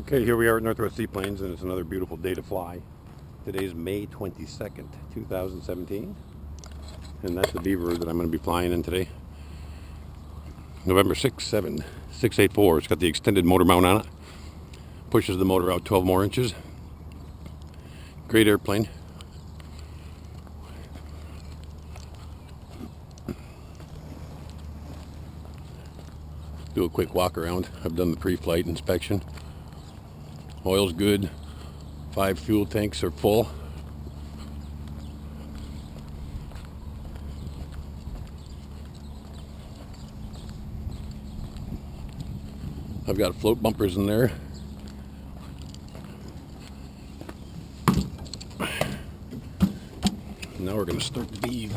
Okay, here we are at Northwest Seaplanes, and it's another beautiful day to fly. Today is May 22nd, 2017, and that's the Beaver that I'm going to be flying in today. November 6, 7, 684. It's got the extended motor mount on it. Pushes the motor out 12 more inches. Great airplane. Do a quick walk around. I've done the pre-flight inspection. Oil's good. Five fuel tanks are full. I've got float bumpers in there. Now we're going to start the beeve.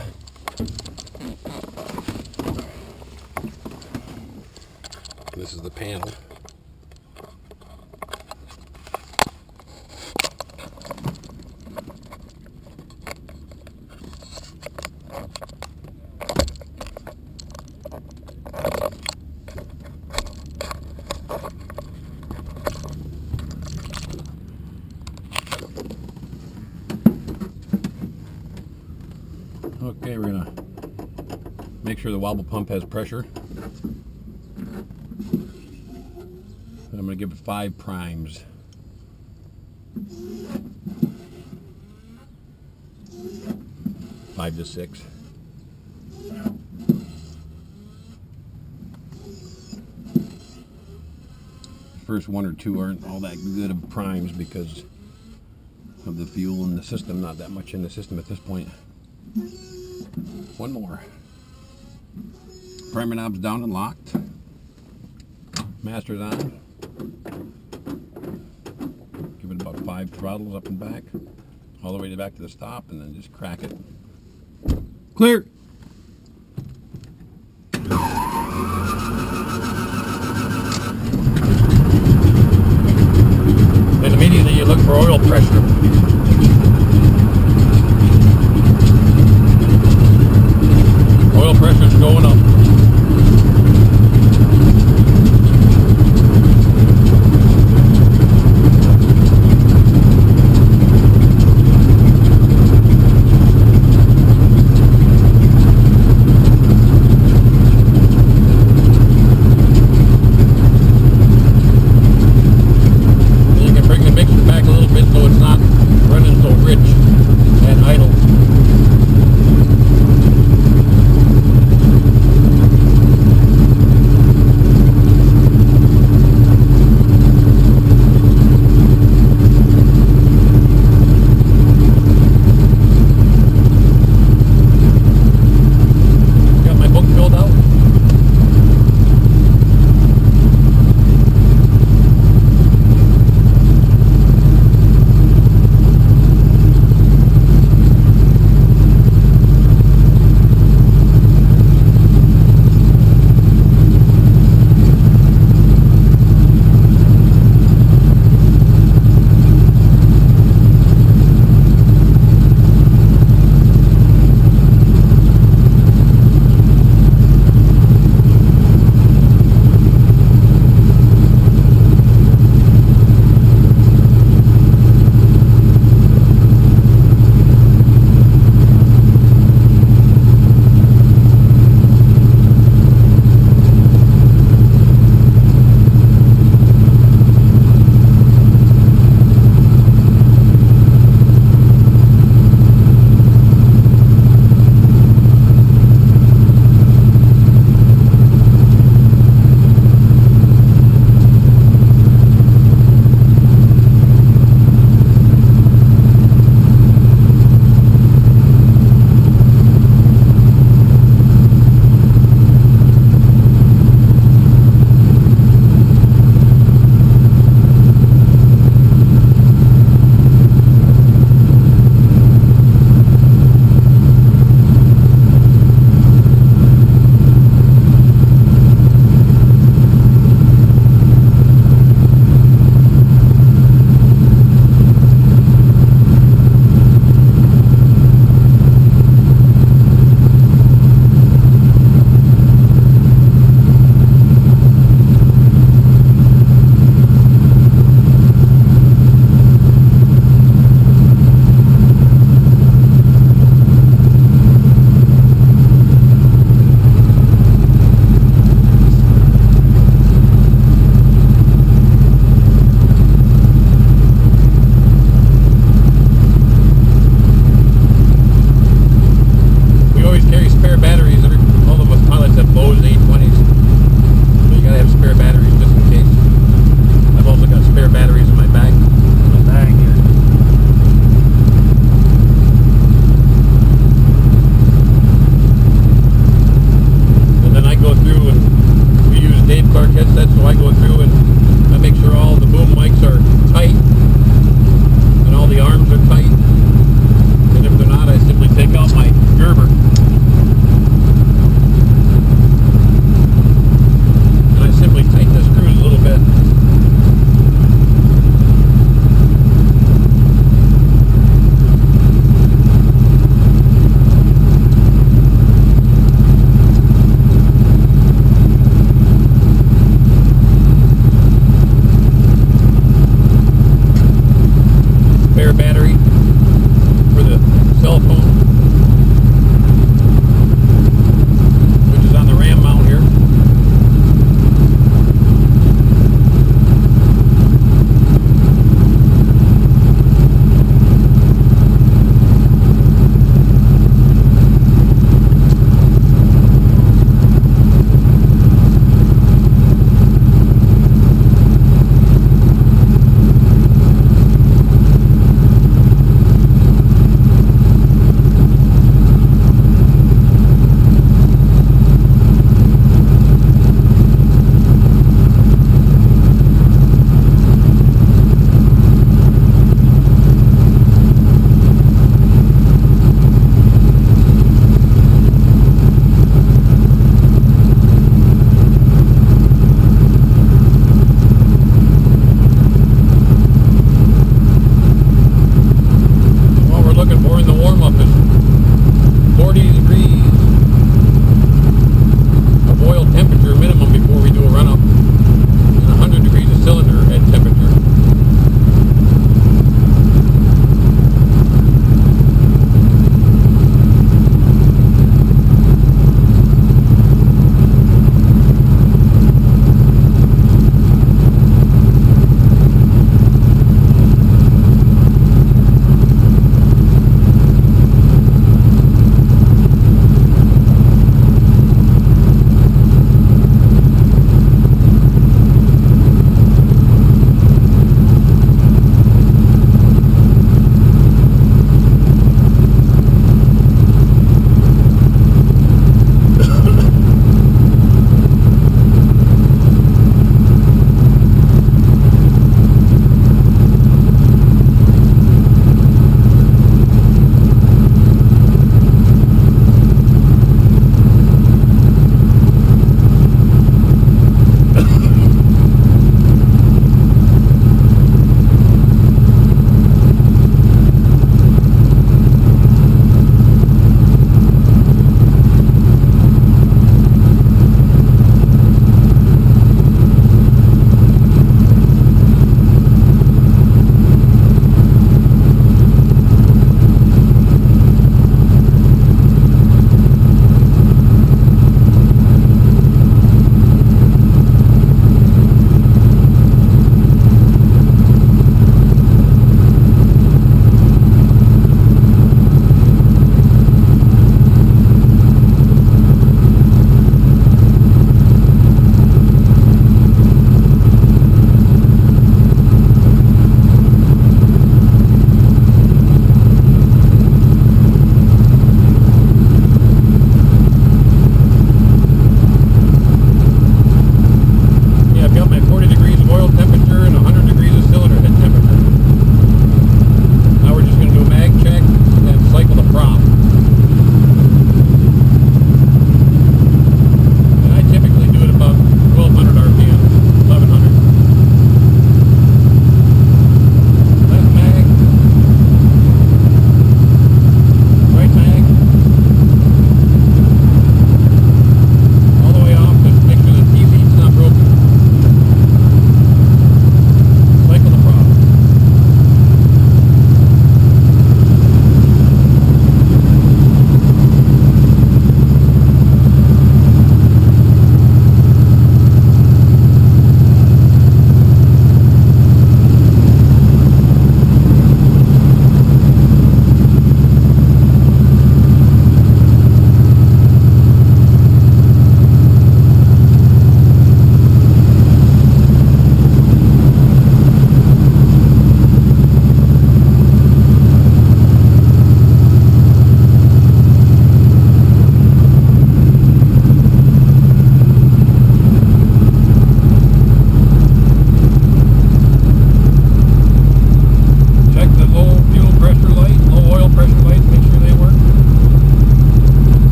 This is the panel. Okay, we're gonna make sure the wobble pump has pressure. And I'm gonna give it five primes. Five to six. First one or two aren't all that good of primes because of the fuel in the system, not that much in the system at this point. One more. Primer knob's down and locked. Master's on. Give it about five throttles up and back. All the way to back to the stop and then just crack it. Clear!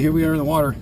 Here we are in the water.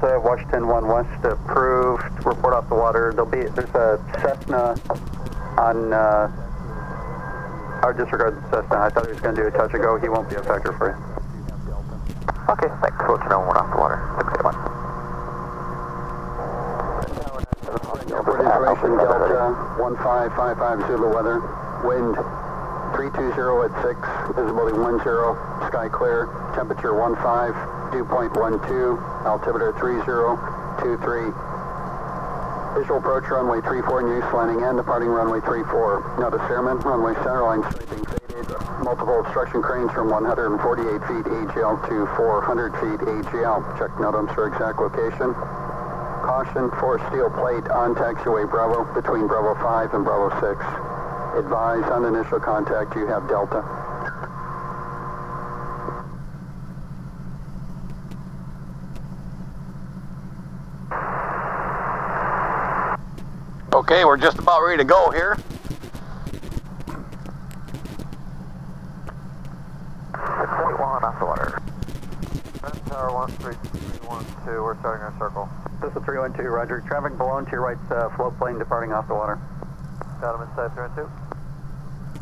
Delta, Washington 1 wants West, approved, report off the water. There'll be, there's a Cessna on, uh, I disregard the Cessna. I thought he was going to do a touch and go. He won't be a factor for you. Okay, thanks. We'll let you know when we're off the water. 681. Airport information, Delta 1555 Zulu weather, wind 320 at 6, visibility 10, sky clear, temperature 15, dew point 12, altimeter 3023. Visual approach runway 34 in use, landing and departing runway 34. Notice airman, runway centerline faded, multiple obstruction cranes from 148 feet AGL to 400 feet AGL. Check NOTAMs for exact location. Caution for steel plate on taxiway Bravo between Bravo 5 and Bravo 6. Advise on initial contact you have Delta. Okay, we're just about ready to go here. Six eight one off the water. Tower 13312, we're starting our circle. This is 312, Roger. Traffic below to your right, uh, float plane departing off the water. Got him inside 312.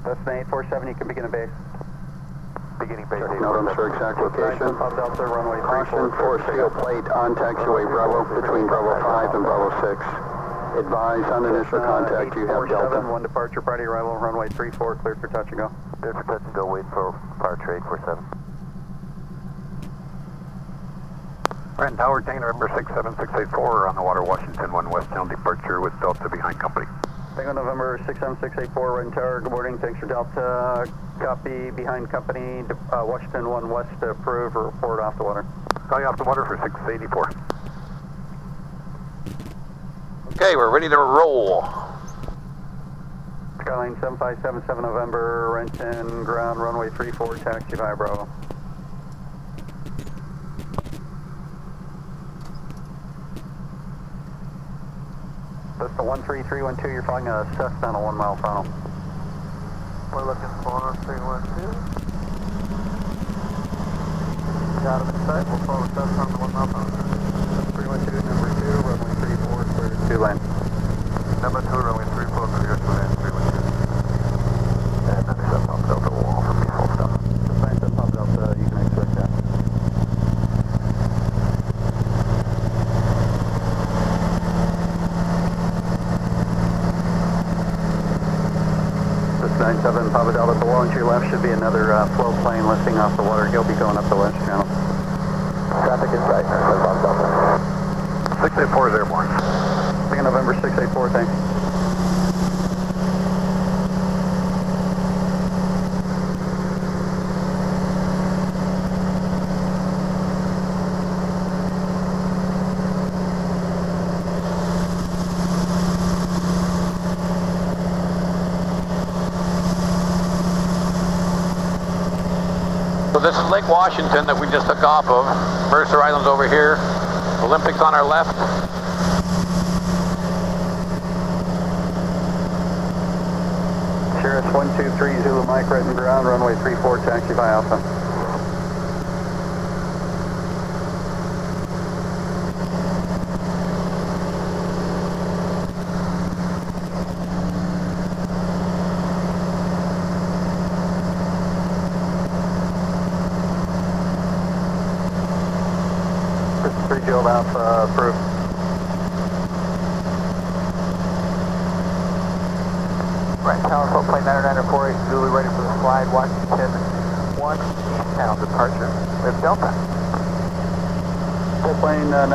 Destinate 847, you can begin a base. Beginning base Check NOTAMs for exact location. Pop Delta, runway Caution 34. for steel plate on taxiway Bravo between Bravo 5 and Bravo 6. Advise on initial contact you have Delta. One departure, Friday arrival, runway 34, cleared for touch and go. Clear for touch and go, wait for departure 847. Ren Tower, Tango November 67684 on the water, Washington 1 westbound departure with Delta behind company. Tango November 67684, Ren Tower, good morning, thanks for Delta. Copy, behind company, uh, Washington 1 West, approved, report off the water. Calling off the water for 684. Okay, we're ready to roll. Skylane 7577 November, Renton, ground, runway 34, taxi via Bravo. That's the 13312, you're flying a Cessna on a one mile funnel. We're looking for 312. Got him inside, we'll follow steps on one mile phone. 312, number 2, Two lane. Number two, runway 34, clear to land 312. And then uh, you can expect that. Nine seven Papa Delta below to your left should be another uh, plane lifting off the water. He'll be going up the west channel. Traffic is right. 684 is airborne. November 684, thanks. So this is Lake Washington that we just took off of. Mercer Island's over here. Olympics on our left. 123 Zulu Mike, Renton ground, runway 34, taxi by Alpha.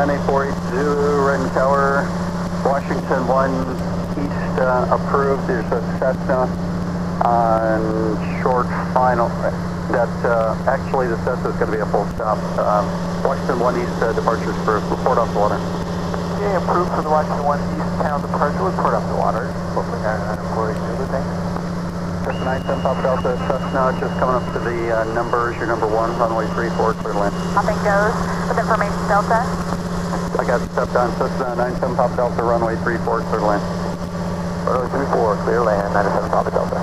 98480 Rencower, Washington 1 East uh, approved. There's a Cessna on short final. That uh, actually the Cessna is going to be a full stop. Uh, Washington 1 East uh, departures for port Report off the water. Okay, approved for the Washington 1 East town departure. Report off the water. Hopefully 940 Zulu, thanks. Cessna 97 Papa Delta, Cessna just coming up to the uh, numbers. Your number one, runway 34, clear to land. Nothing goes with information Delta. Got stepped Cessna 97 Papa Delta, runway 34, clear to land. Runway 34, clear land, 97 Papa Delta.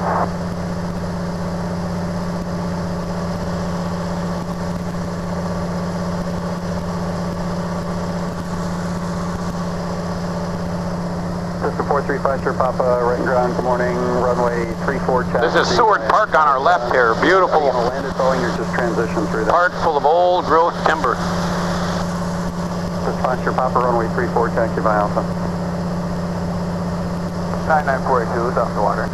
Cessna 435 Sir Papa, uh, Renton ground. Good morning, runway 34, This is Seward Park on our left here. Beautiful going to land at Boeing or just transition through that? park full of old growth timber. Posture Papa runway 34, taxi by Alpha. 99482 is off the water.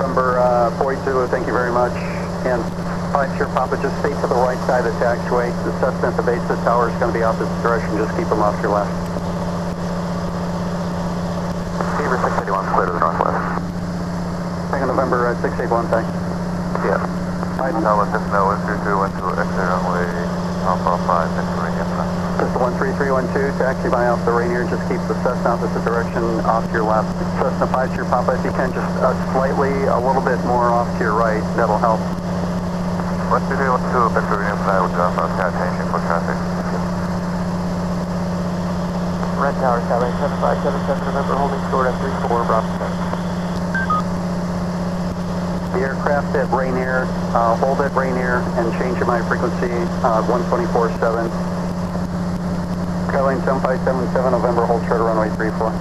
Number uh, 42, thank you very much. And Posture Papa, just stay to the right side of the taxiway. The suspect at the base of the tower is going to be opposite direction. Just keep him off your left. Beaver 681, clear to the northwest. Second November, uh, 681, thanks. Yes. Right. Now let us know, 122, 122, exit runway, Alpha 5, entering 312, taxi by off the Rainier, just keep the Cessna opposite direction off to your left. Cessna 5 to your pop if you can, just uh, slightly, a little bit more off to your right, that'll help. West 312, back to Rainier, fly with Alpha, sky changing for traffic. Red Tower, Skylane 7577, remember holding short at 34, Bravo. The aircraft at Rainier, uh, hold at Rainier and change my frequency uh, 124.7. Skylane 7577, November, hold short of runway 34.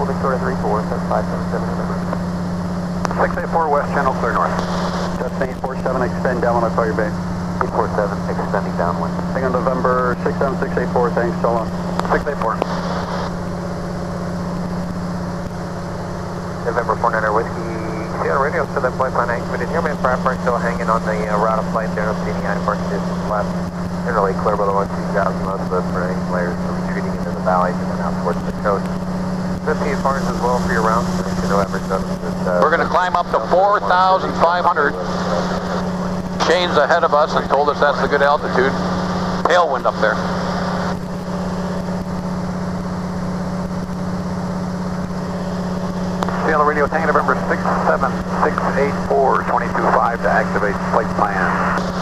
Holding short at 34, 7577, November. 684 West Channel, clear north. Cessna 847, extend down on Collier Bay. 847, extending downwind. Hang on November 67684, thanks, so long. 684. November 49er Whiskey, Seattle Radio, still at flight plan activated. Here, man, fire still hanging on the uh, route of flight there. No eye parking distance left. Generally clear below 2000. Most of the running players are retreating into the valleys and then out towards the coast. 15 farms as well for your rounds. So you know average. Uh, We're going to climb up to 4,500. Shane's ahead of us and told us that's a good altitude. Tailwind up there. Seattle Radio, Tango 67684, 22.5 to activate flight plan.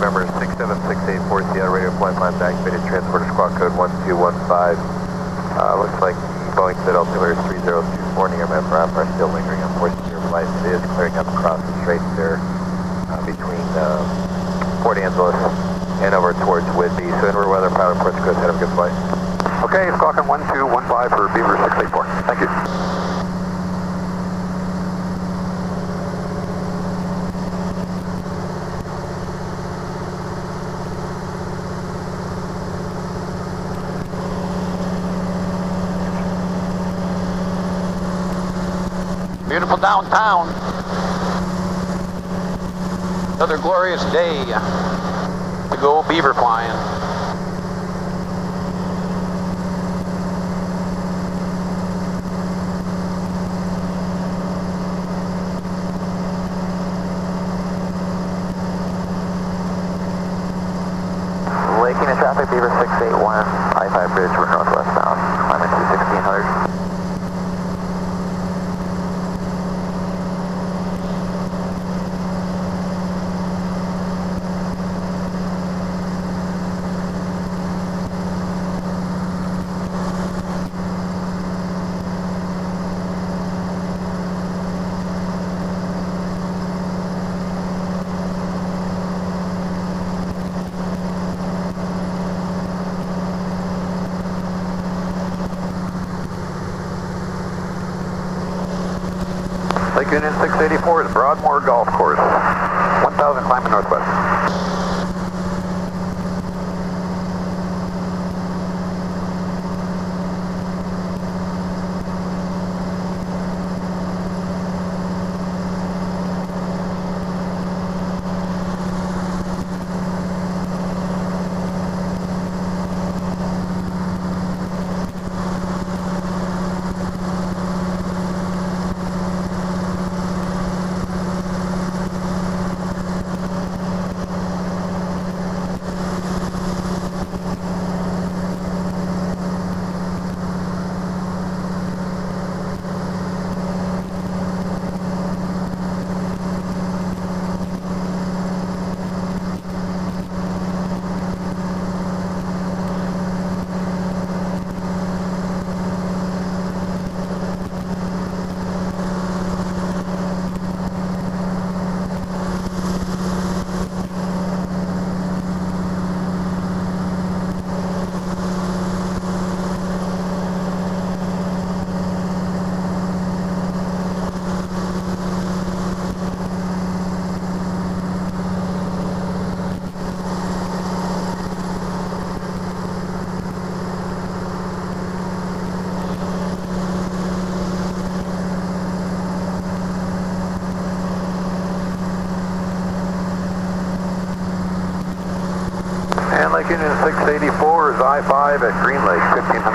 November 67684, Seattle Radio, flight plan activated, transporter squad code 1215. Uh, looks like the Boeing Fed altimeter 3024 near Memphis are still lingering on portions of your flight. It is clearing up across the straits there uh, between uh, Port Angeles and over towards Whidbey. So inward weather pilot reports go ahead. Have a good flight. Okay, squawking 1215 for Beaver 684. Thank you. Beautiful downtown. Another glorious day to go beaver flying. Lake Union traffic, Beaver 681, I-5 bridge, northwest Union 684 is Broadmoor Golf Course. 1,000 climbing northwest. And Lake Union 684 is I-5 at Green Lake, 1,500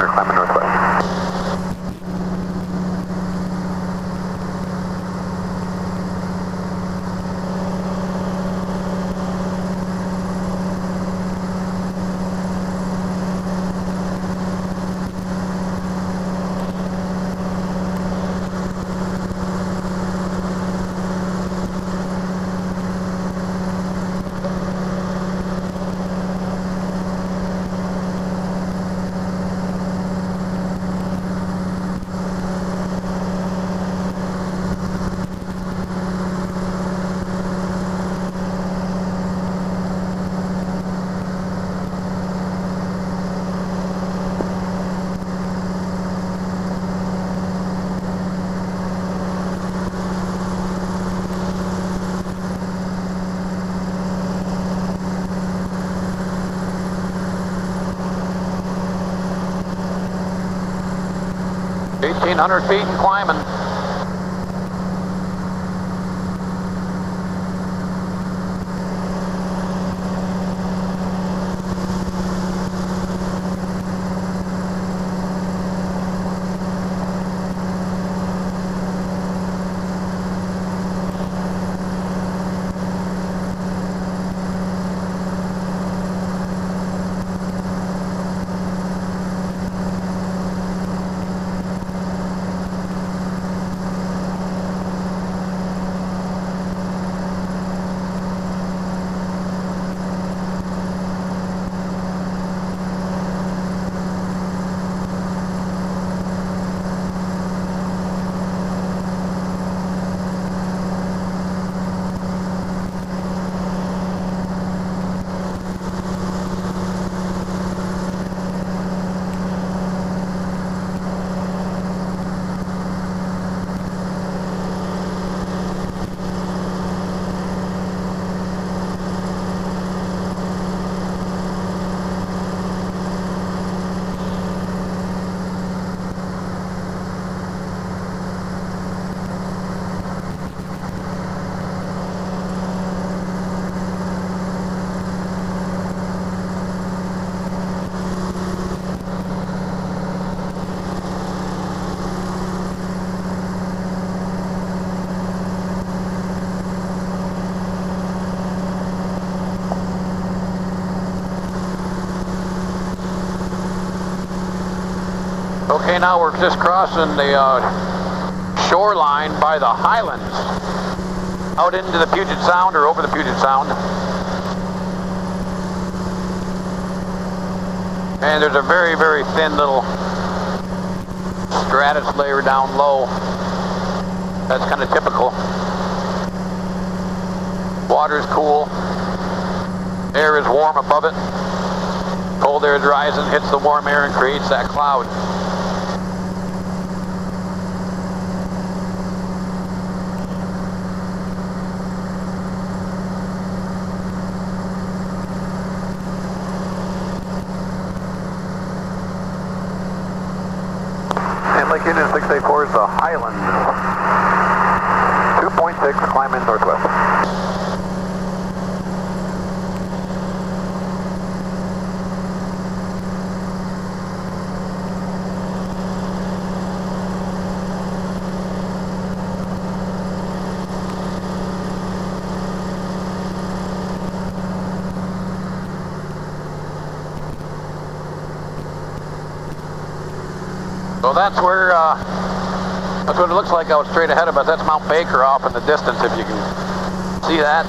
1,500 feet and climbing. Okay, now we're just crossing the uh, shoreline by the Highlands. Out into the Puget Sound or over the Puget Sound. And there's a very, very thin little stratus layer down low. That's kind of typical. Water's cool. Air is warm above it. Cold air is rising, hits the warm air and creates that cloud. And 684 is the Highlands. 2.6, climb in northwest. So that's where, that's what it looks like out straight ahead of us. That's Mount Baker off in the distance, if you can see that.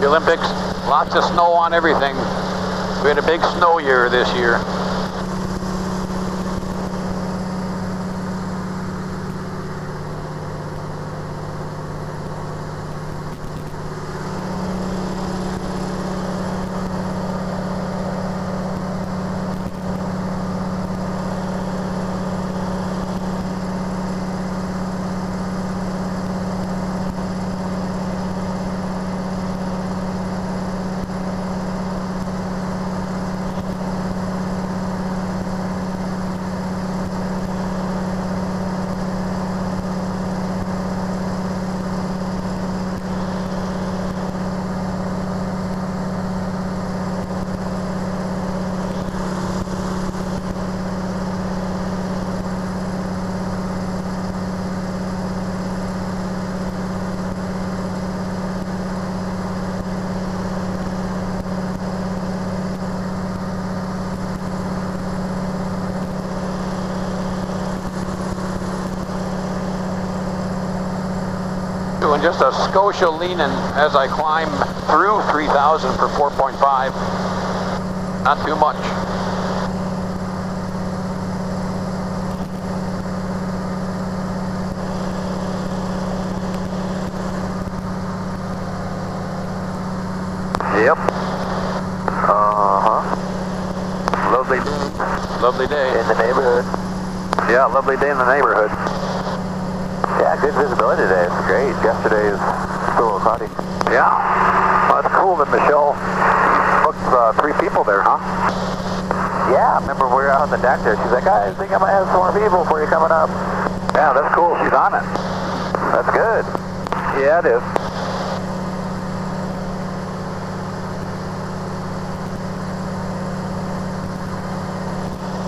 The Olympics, lots of snow on everything. We had a big snow year this year. Doing just a Scotia leaning as I climb through 3000 for 4.5. Not too much. Yep. Uh-huh. Lovely day Lovely day. In the neighborhood. Yeah, lovely day in the neighborhood. Good visibility today. It's great. Yesterday is still a little cloudy. Yeah. Well, that's cool that Michelle booked uh, three people there, huh? Yeah, I remember we were out on the deck there. She's like, I think I might have some more people before you're coming up. Yeah, that's cool. She's on it. That's good. Yeah, it is.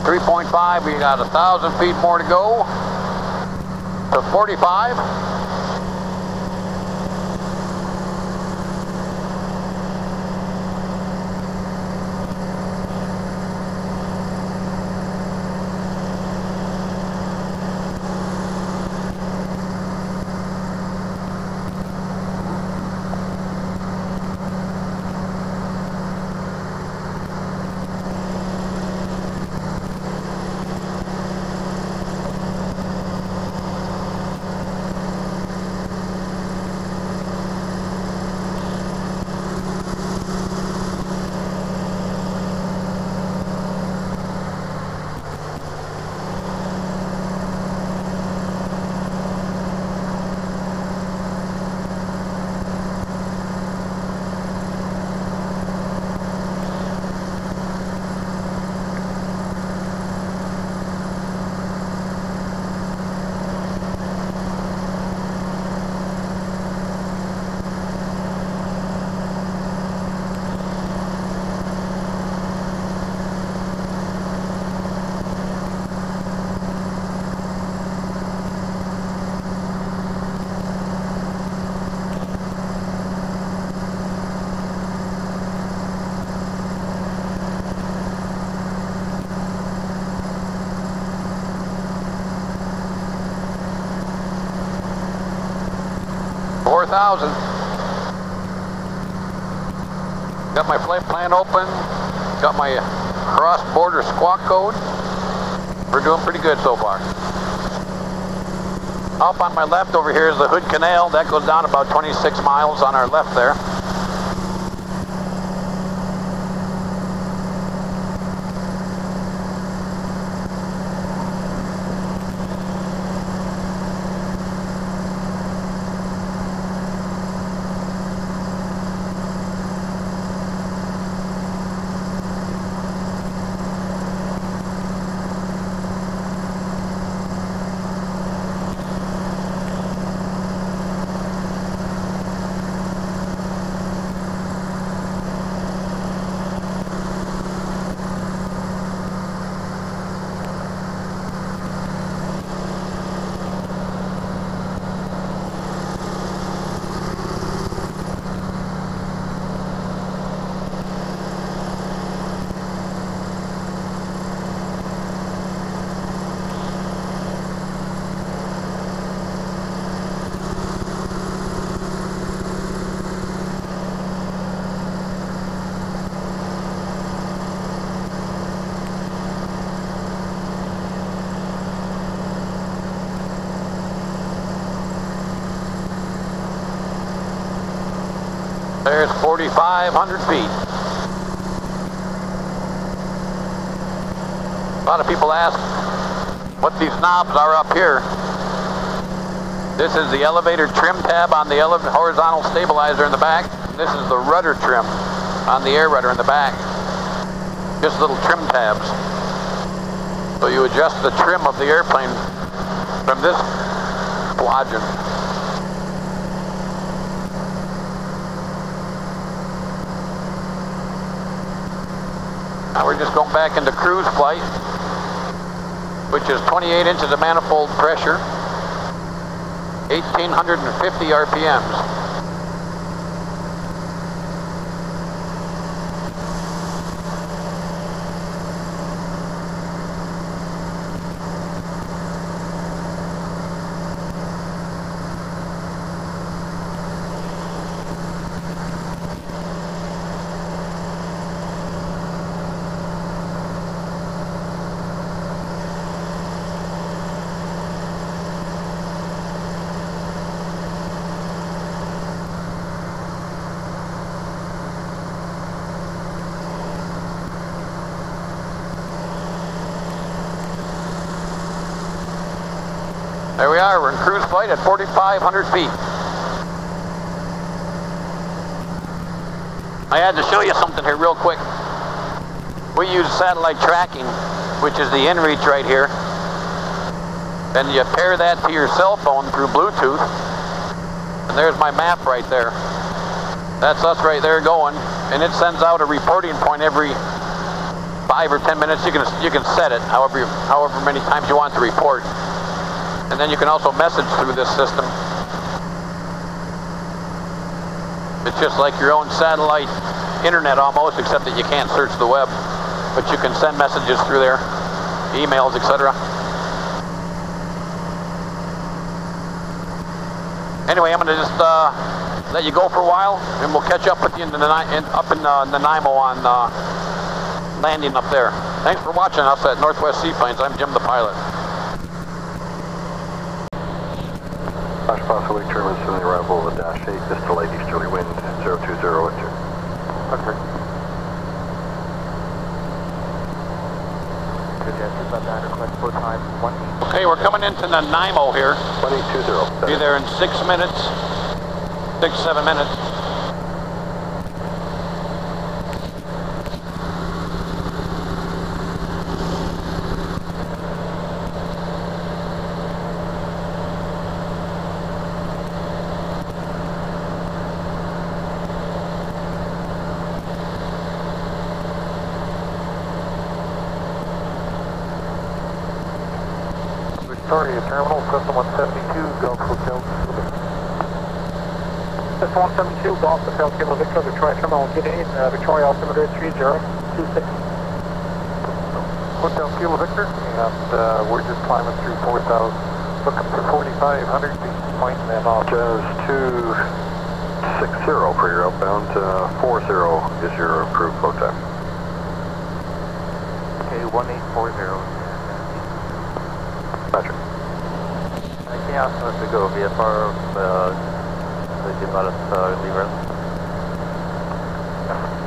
Three point five, we got a thousand feet more to go to 45. Got my flight plan open. Got my cross-border squawk code. We're doing pretty good so far. Up on my left over here is the Hood Canal. That goes down about 26 miles on our left there. 4,500 feet. A lot of people ask what these knobs are up here. This is the elevator trim tab on the horizontal stabilizer in the back. This is the rudder trim on the air rudder in the back. Just little trim tabs. So you adjust the trim of the airplane from this quadrant. Just going back into cruise flight, which is 28 inches of manifold pressure, 1850 RPMs. There we flight at 4,500 feet. I had to show you something here real quick. We use satellite tracking, which is the inReach right here. Then you pair that to your cell phone through Bluetooth. And there's my map right there. That's us right there going. And it sends out a reporting point every five or ten minutes. You can you can set it however however many times you want to report. And then you can also message through this system. It's just like your own satellite internet almost, except that you can't search the web. But you can send messages through there, emails, etc. Anyway, I'm going to just uh, let you go for a while, and we'll catch up with you in the, in, up in uh, Nanaimo on uh, landing up there. Thanks for watching us at Northwest Seaplanes. I'm Jim the pilot. Flash possibly determines from the arrival of the Dash 8, this to light easterly wind, 020 at 2. Okay. Good answer, about that request for time one. Okay, we're coming into Nanaimo here. 2020. Be there in six minutes, six, seven minutes. Victoria Terminal, Cessna 172, Golf Hotel. Cessna 172, Golf Hotel, Kilo Victor, Victoria Terminal, get in, uh, Victoria altimeter 3026. Hotel Kilo Victor, and uh, we're just climbing through 4,000 Looking for 4,500 feet, pointing them off. Jazz 260 for your outbound, uh, 40 is your approved flow time. Okay, 1840. Patrick. Can you ask us to go VFR, uh, the Gibraltar uh, lever?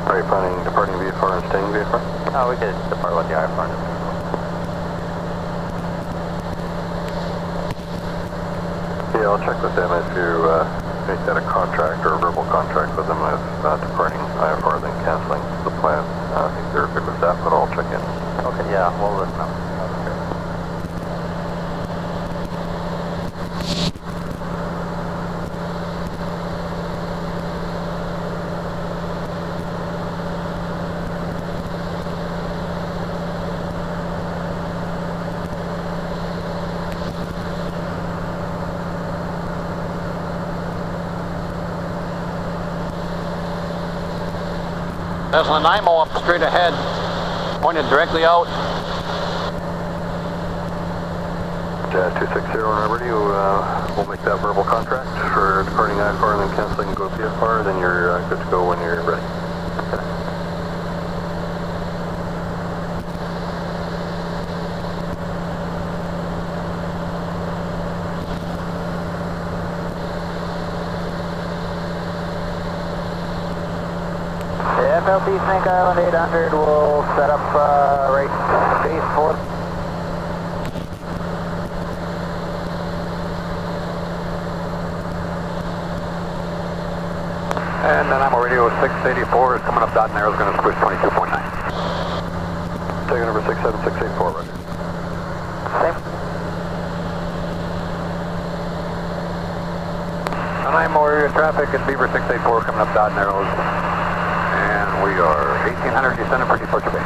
Are you planning departing VFR and staying VFR? Oh, we could depart with the IFR. Yeah, I'll check with them if you uh, make that a contract or a verbal contract with them of uh, departing IFR then canceling the plan. Uh, I think they're good with that, but I'll check in. Okay, yeah, we'll listen up. That's Nanaimo up straight ahead, pointed directly out. Jazz 260 on our radio, uh, we'll make that verbal contract for departing IFR and then canceling and go VFR, then you're uh, good to go when you're ready. FLT Snake Island 800 will set up uh, right base for And then I'm a radio 684 is coming up Dodd Narrows going to squish 22.9. Taking number 67684, roger. Same. And I'm area traffic at Beaver 684 coming up Dodd Narrows. We are 1800 descending for departure bay.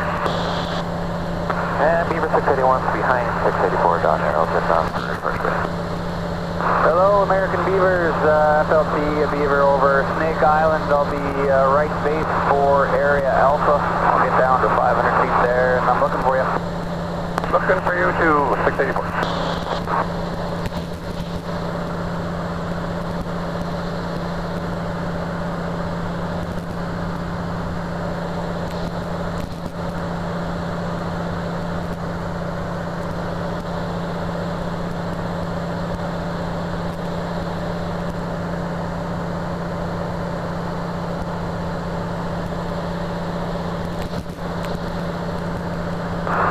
And Beaver 681 is behind 684 Don Arrow, just on first base. Hello, American Beavers, uh, FLT Beaver over Snake Island. I'll be uh, right base for area Alpha. I'll get down to 500 feet there, and I'm looking for you. Looking for you to 684.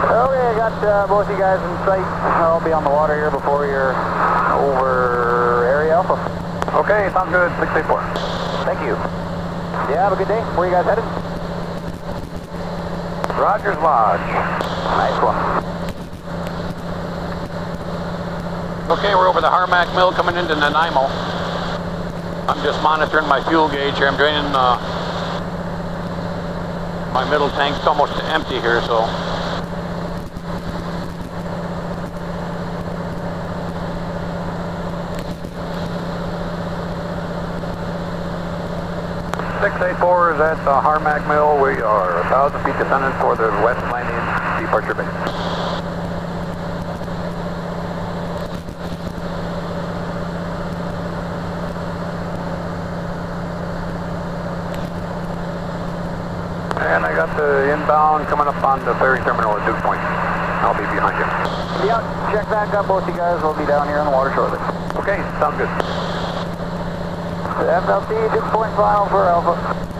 Okay, I got uh, both you guys in sight. I'll be on the water here before you're over area Alpha. Okay, sounds good. 684. Thank you. Yeah, have a good day. Where are you guys headed? Rogers Lodge. Nice one. Okay, we're over the Harmac Mill coming into Nanaimo. I'm just monitoring my fuel gauge here. I'm draining uh, my middle tank's almost empty here, so Six eight four is at the Harmac Mill. We are a thousand feet descending for the west landing departure base. And I got the inbound coming up on the ferry terminal at Duke Point. I'll be behind you. Yeah, check back up. Both you guys will be down here on the water shortly. Okay, sounds good. FLT, Duke Point final for Alpha.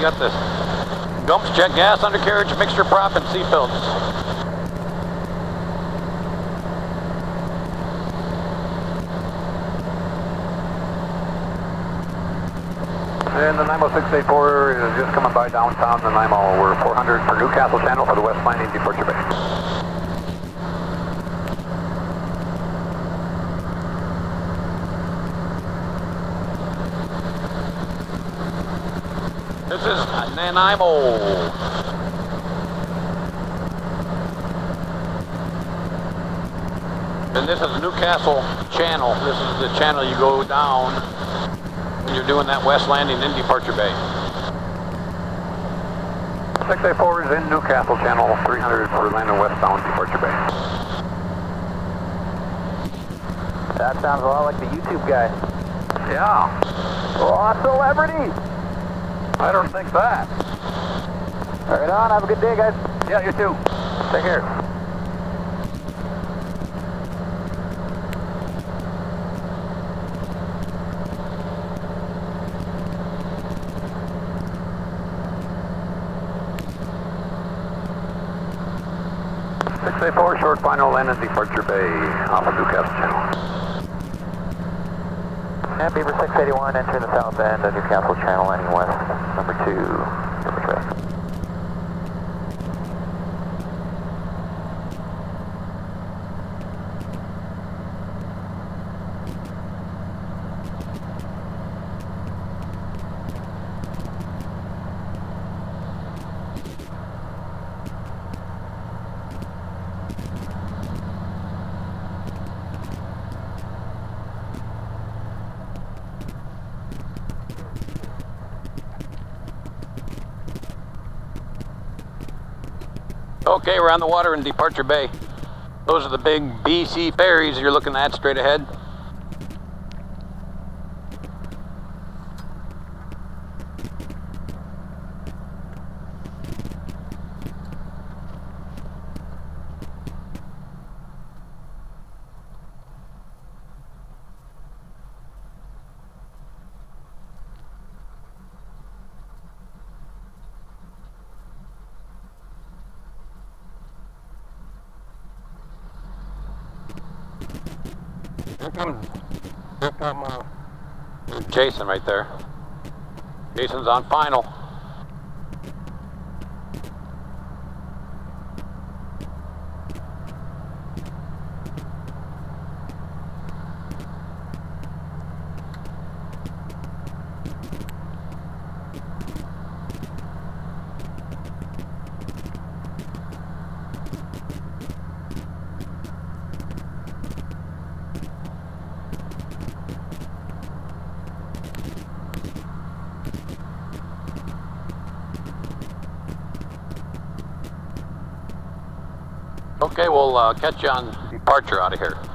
You got the gumps, jet gas, undercarriage, mixture prop, and seat belts. And the 90684 is just coming by downtown Nanaimo. We're 400 for Newcastle Channel for the West Landing Departure Bay. This is Nanaimo. And this is Newcastle Channel. This is the channel you go down when you're doing that west landing in Departure Bay. 684 is in Newcastle Channel, 300 for landing westbound Departure Bay. That sounds a lot like the YouTube guy. Yeah, Oh, celebrity! I don't think that. Right on, have a good day, guys. Yeah, you too. Take care. Six eight four, short final landing Departure Bay off of Newcastle Channel. Beaver 681, entering the south end of Newcastle Channel, heading west, number 2. Okay, we're on the water in Departure Bay. Those are the big BC ferries you're looking at straight ahead. Jason right there. Jason's on final. Okay, we'll uh, catch you on departure out of here.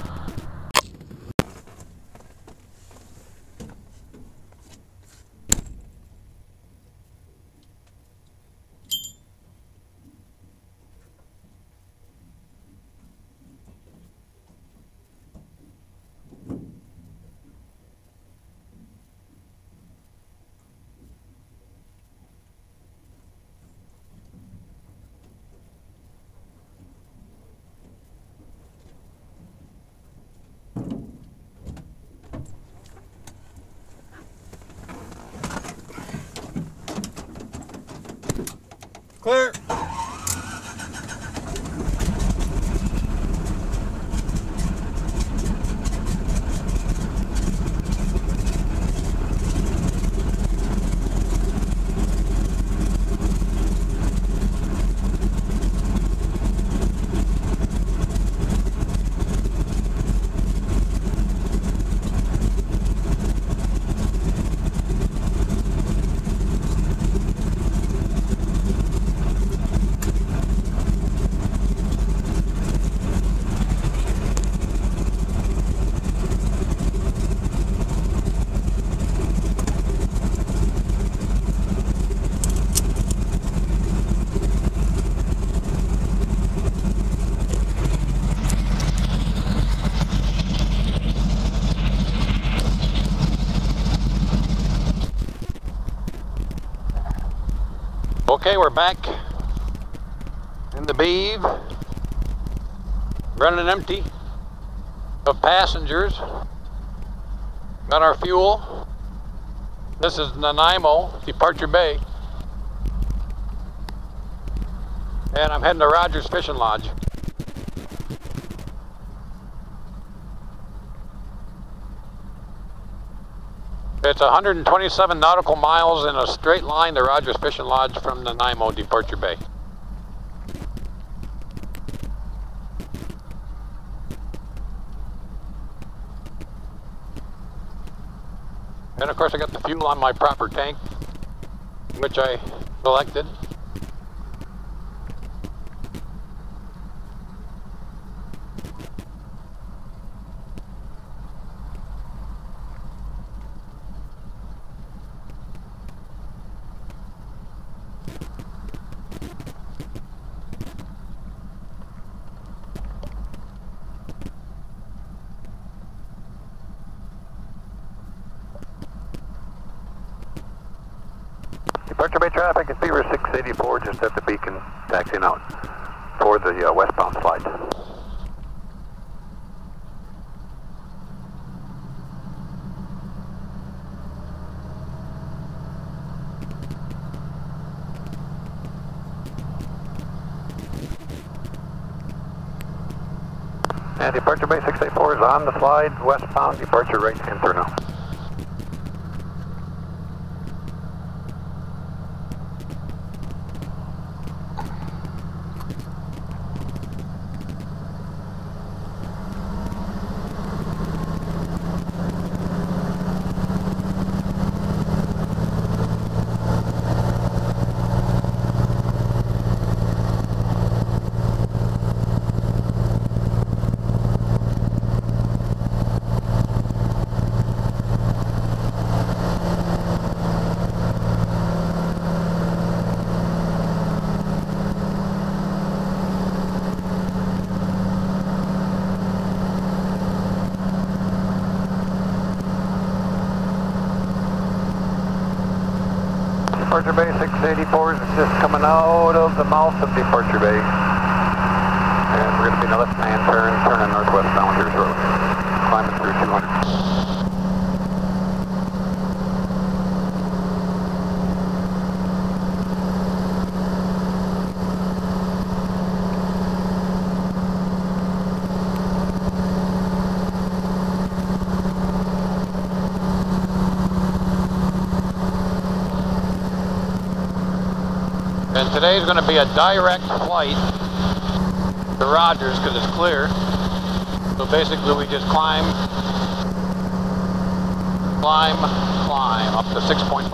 Clear. Okay, we're back in the Beeve, running empty of passengers. Got our fuel. This is Nanaimo, Departure Bay. And I'm heading to Rogers Fishing Lodge. It's 127 nautical miles in a straight line to Rogers Fishing Lodge from the Nanaimo, Departure Bay. And of course I got the fuel on my proper tank, which I selected. Departure Bay traffic is Beaver 684, just at the beacon, taxiing out for the uh, westbound flight. And Departure Bay 684 is on the slide, westbound, departure right in through now. Departure Bay 684 is just coming out of the mouth of Departure Bay. And we're going to be in a left-hand turn, turning northwest down Road. Climbing through 200. And today's going to be a direct flight to Rogers because it's clear. So basically we just climb, climb, climb up to 6.5.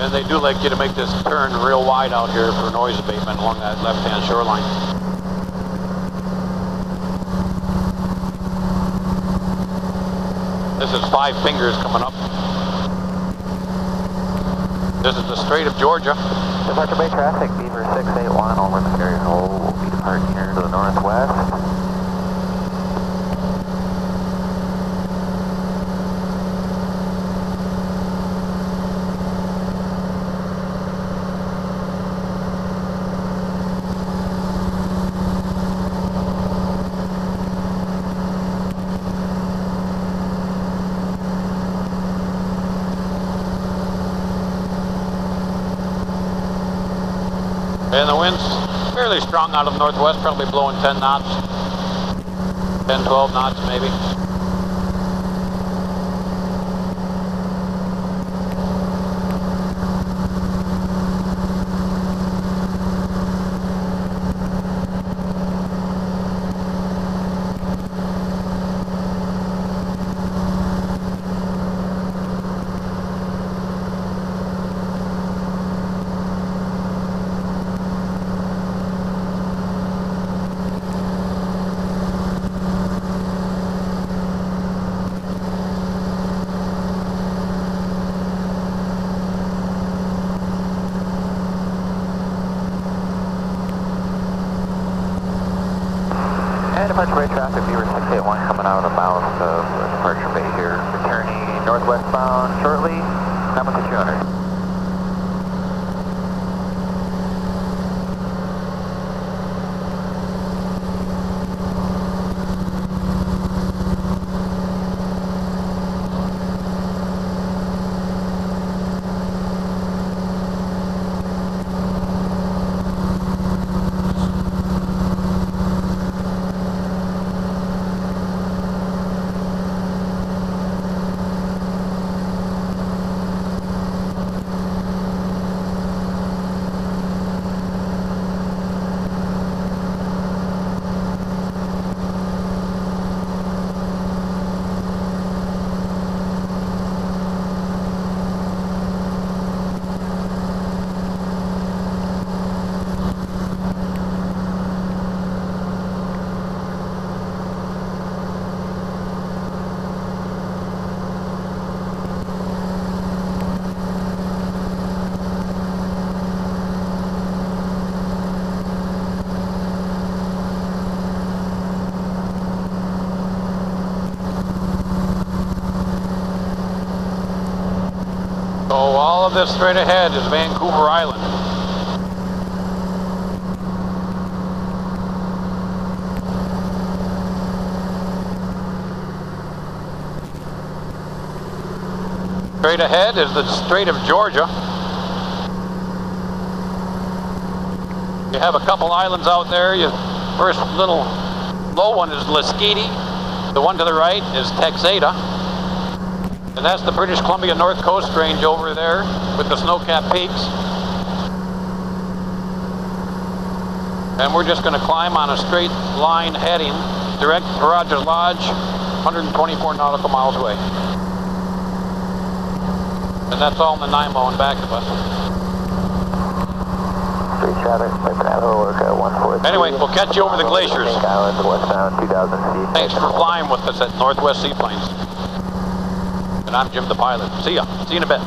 And they do like you to make this turn real wide out here for noise abatement along that left-hand shoreline. This is Five Fingers coming up. This is the Strait of Georgia. Departure Bay traffic, Beaver 681, all limit area hold will be departing here to the northwest. The wind's fairly strong out of the northwest, probably blowing 10 knots. 10, 12 knots maybe. This straight ahead is Vancouver Island. Straight ahead is the Strait of Georgia. You have a couple islands out there. Your first little low one is Lasqueti. The one to the right is Texada. And that's the British Columbia North Coast Range over there with the snow-capped peaks. And we're just going to climb on a straight line heading direct to Rogers Lodge, 124 nautical miles away. And that's all in the NIMO in back of us. Three chatter, Piper Navajo, Orca 143. Anyway, we'll catch you over the glaciers. Snake Island, westbound 2000 feet. Thanks for flying with us at Northwest Seaplanes. And I'm Jim the pilot. See ya. See you in a bit.